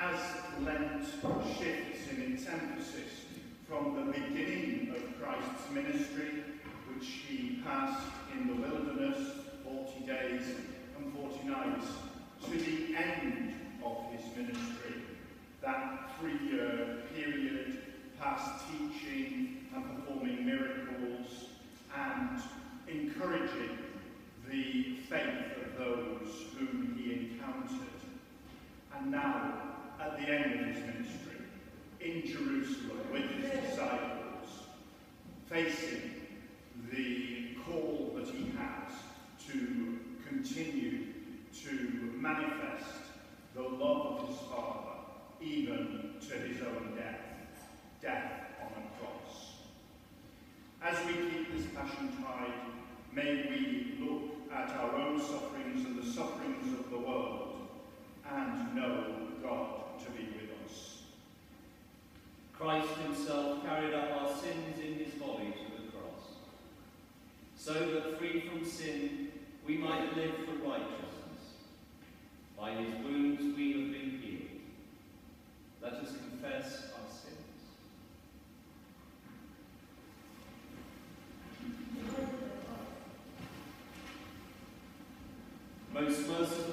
as Lent shifts in its emphasis from the beginning of Christ's ministry, which he passed in the wilderness 40 days and 40 nights, to the end of his ministry, that three-year period past teaching and performing miracles and encouraging the faith of those whom he encountered. And now at the end of his ministry in Jerusalem with his we might live for righteousness. By his wounds we have been healed. Let us confess our sins. Most merciful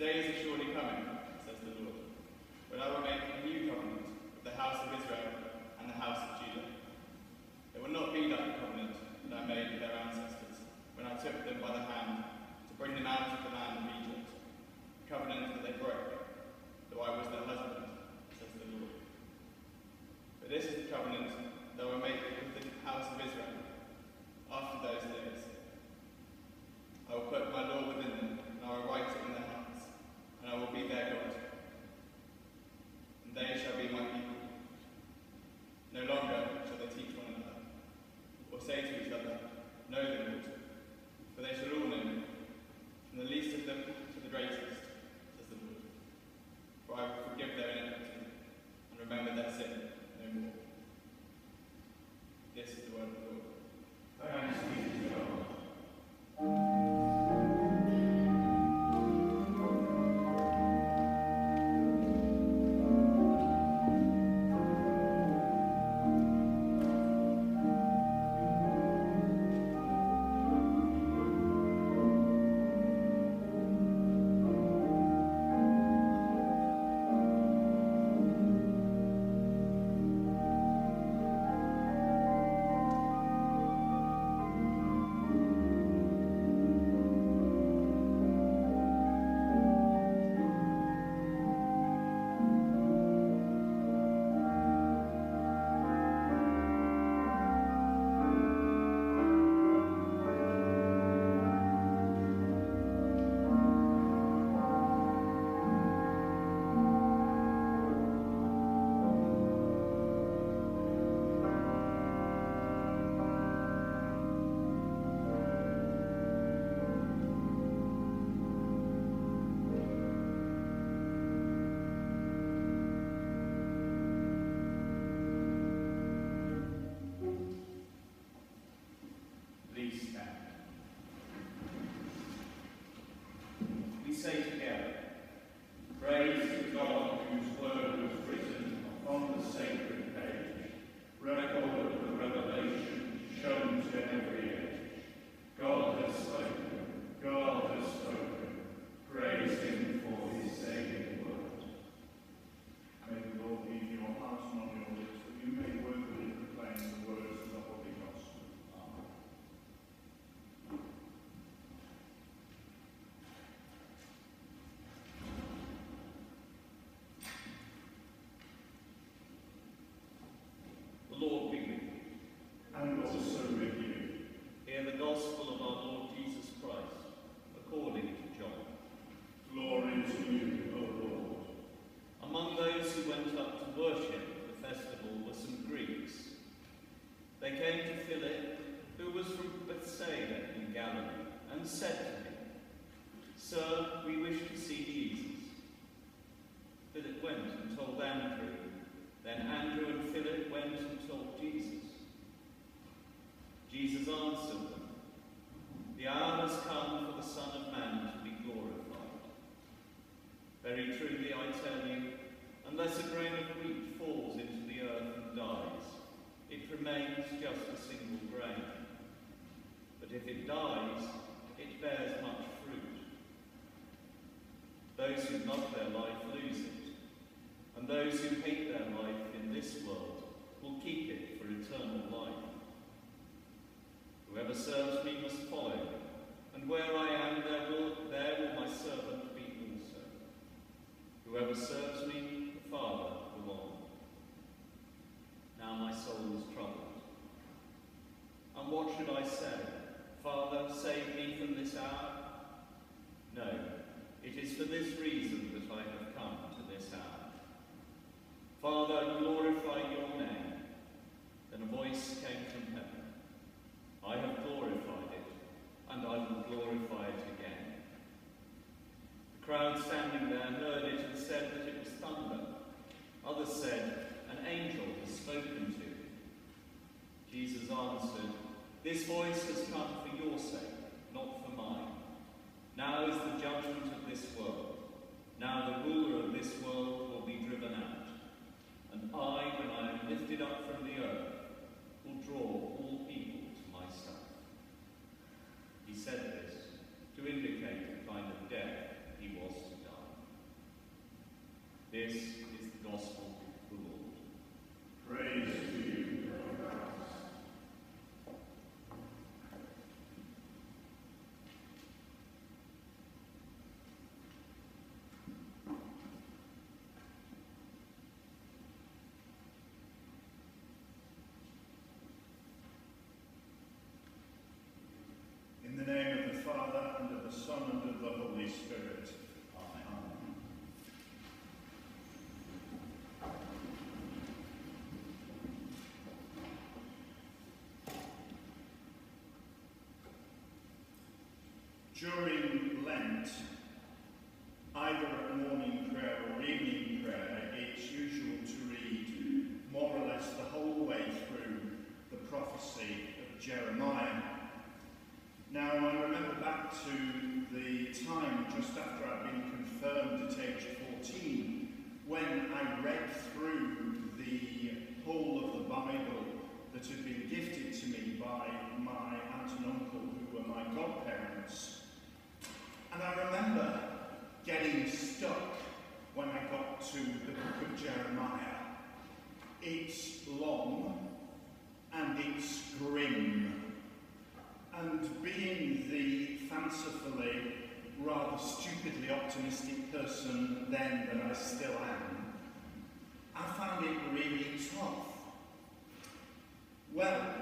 day is surely coming. Amen. Unless a grain of wheat falls into the earth and dies, it remains just a single grain. But if it dies, it bears much fruit. Those who love their life lose it, and those who hate their life in this world will keep it for eternal life. Whoever serves me must follow and where I am, there will, there will my servant be also. Whoever serves me, Father will honour. Now my soul is troubled. And what should I say? Father, save me from this hour? No, it is for this reason that I have come to this hour. Father, glorify your name. Then a voice came from heaven. I have glorified it, and I will glorify it again. The crowd standing there heard it and said that it was thunder. Others said, An angel has spoken to you. Jesus answered, This voice has come for your sake, not for mine. Now is the judgment of this world. Now the ruler of this world will be driven out. And I, when I am lifted up from the earth, will draw all people to myself. He said this to indicate the kind of death he was to die. This is the gospel of the Lord. Praise to you, O Christ. In the name of the Father, and of the Son, and of the Holy Spirit. Amen. During Lent, either at morning prayer or evening prayer, it's usual to read more or less the whole way through the prophecy of Jeremiah. Now, I remember back to the time just after I'd been confirmed at age 14 when I read through the whole of the Bible that had been gifted to me by my aunt and uncle, who were my godparents. And I remember getting stuck when I got to the book of Jeremiah. It's long and it's grim. And being the fancifully, rather stupidly optimistic person then that I still am, I found it really tough. Well,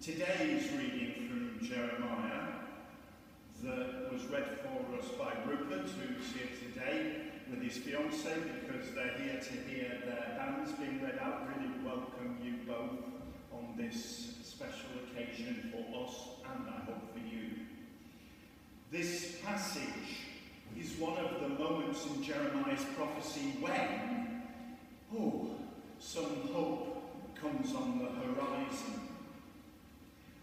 today's reading from Jeremiah that was read for us by Rupert, who's here today with his fiancée because they're here to hear their banns being read out. Really welcome you both on this special occasion for us and I hope for you. This passage is one of the moments in Jeremiah's prophecy when, oh, some hope comes on the horizon.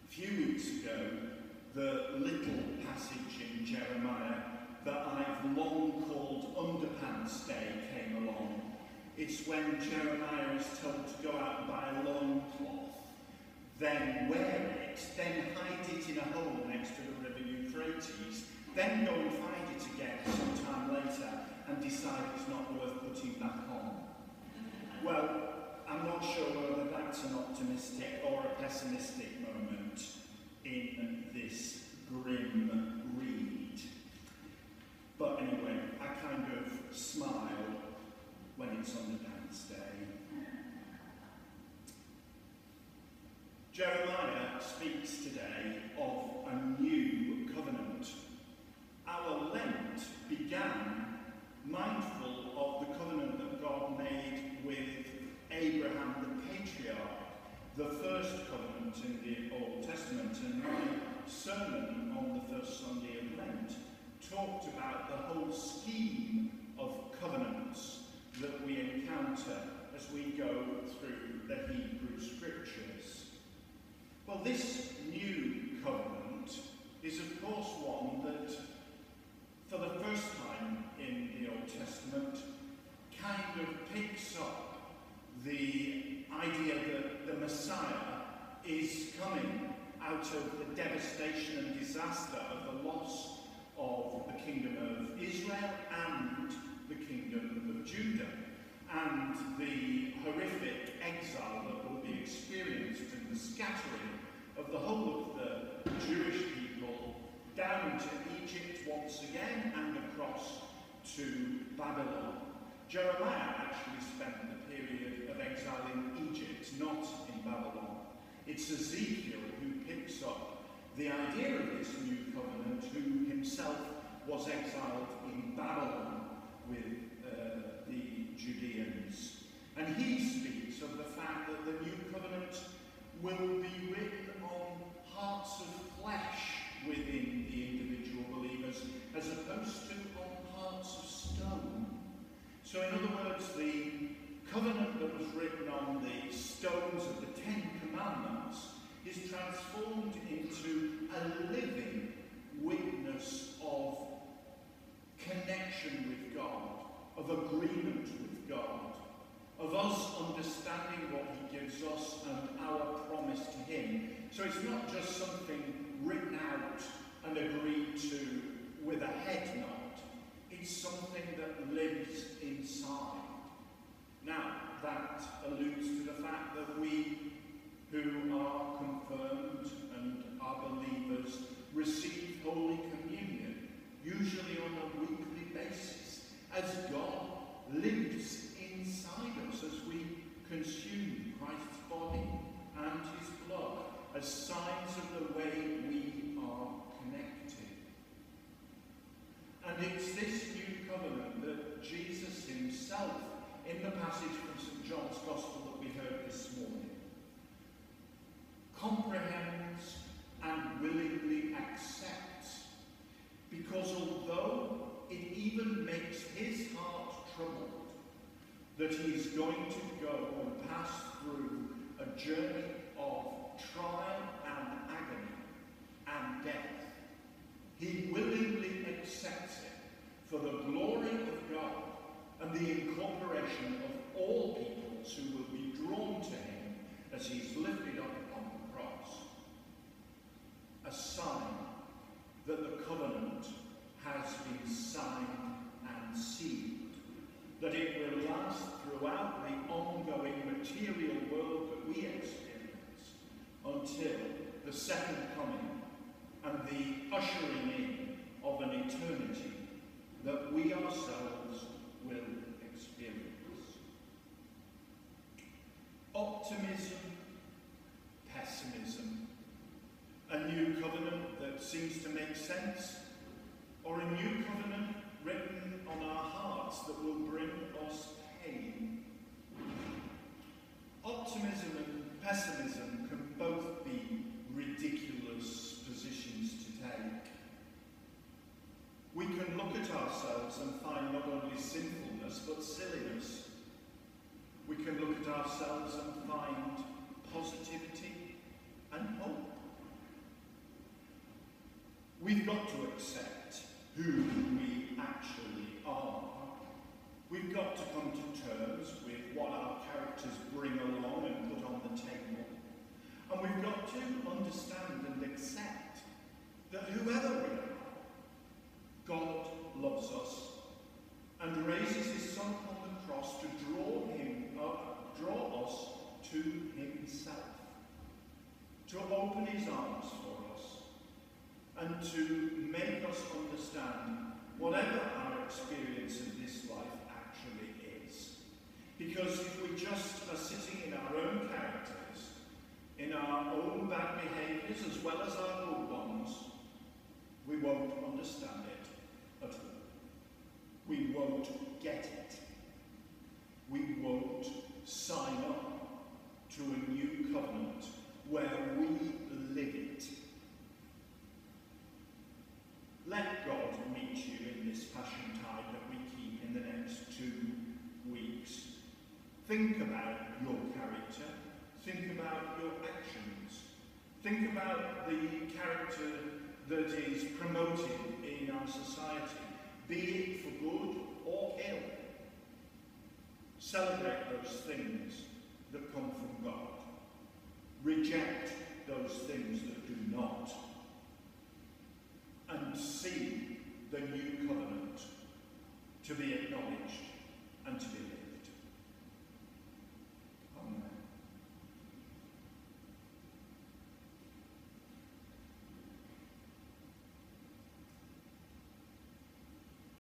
A few weeks ago, the little passage in Jeremiah that I've long called Underpants Day came along. It's when Jeremiah is told to go out and buy a loincloth, then wear it, then hide it in a hole next to the river Euphrates, then go and find it again sometime later and decide it's not worth putting back on. Well, I'm not sure whether that's an optimistic or a pessimistic moment in this grim read. But anyway, I kind of smile when it's Underpants Day. Jeremiah speaks today of a new covenant. Our Lent began mindful of the covenant that God made with Abraham the patriarch, the first covenant in the Old Testament. And my sermon on the first Sunday of Lent talked about the whole scheme of covenants that we encounter as we go through the Hebrew Scriptures. Well, this new covenant is, of course, one that, for the first time in the Old Testament, kind of picks up the idea that the Messiah is coming out of the devastation and disaster of the loss of the kingdom of Israel and the kingdom of Judah and the horrific exile that will be experienced and the scattering of the whole of the Jewish people down to Egypt once again and across to Babylon. Jeremiah actually spent the period of exile in Egypt, not in Babylon. It's Ezekiel who picks up the idea of this new covenant, who himself was exiled in Babylon with uh, the Judeans. And he speaks of the fact of agreement with God, of us understanding what He gives us and our promise to Him. So it's not just something written out and agreed to with a head nod, it's something that lives inside. Now, that alludes to the fact that we who are confirmed and are believers receive Holy Communion, usually on a weekly basis, as God lives inside us as we consume Christ's body and his blood, as signs of the way we are connected. And it's this new covenant that Jesus himself, in the passage from St. John's Gospel that we heard this morning, comprehends and willingly accepts. Because although it even makes his heart troubled that he is going to go and pass through a journey of trial and agony and death, he willingly accepts it for the glory of God and the incorporation of all peoples who will be drawn to him as he's lifted up upon the cross. A sign that the covenant has been signed and sealed, that it will last throughout the ongoing material world that we experience until the second coming and the ushering in of an eternity that we ourselves will experience. Optimism, pessimism, a new covenant that seems to make sense, or a new covenant written on our hearts that will bring us pain. Optimism and pessimism can both be ourselves and find not only sinfulness but silliness. We can look at ourselves and find positivity and hope. We've got to accept who we actually as well as our old ones, we won't understand it at all. We won't get it. We won't sign up to a new covenant where we live it. Think about the character that is promoted in our society, be it for good or ill. Celebrate those things that come from God. Reject those things that do not. And see the new covenant to be acknowledged